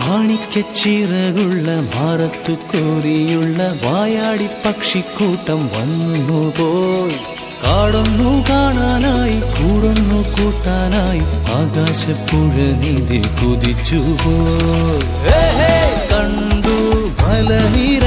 മാണിക്കച്ചിറകുള്ള മാറത്തു കോരിയുള്ള വായാടി പക്ഷിക്കൂട്ടം വന്നുപോയി കാടൊന്നു കാണാനായി കൂടൊന്നു കൂട്ടാനായി ആകാശപ്പുഴ നീതി കുതിച്ചുപോയി കണ്ടു മലനിര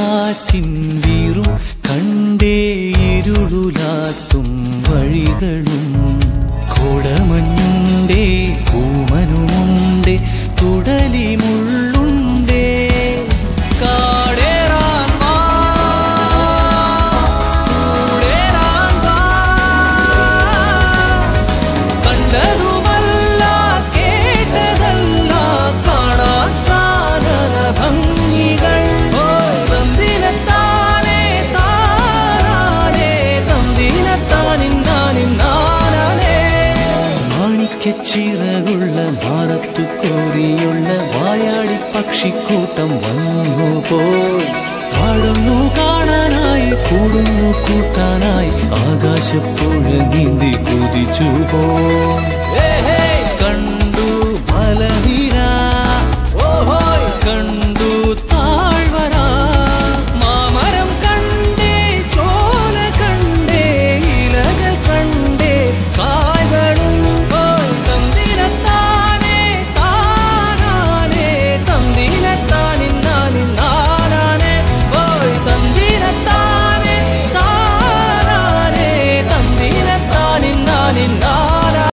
കാറ്റിൻ വീറും കണ്ടേ ഇരുളുലാത്തും വഴികളും. കോടമഞ്ഞുണ്ടേ കൂമനുമുണ്ടേ കോരിയുള്ള വായാടി പക്ഷിക്കൂട്ടം വന്നു പോയി. പാടുന്നു കാണാനായി കൂടുന്നു കൂട്ടാനായി ആകാശപ്പുഴ നീന്തി കുതിച്ചു പോയി.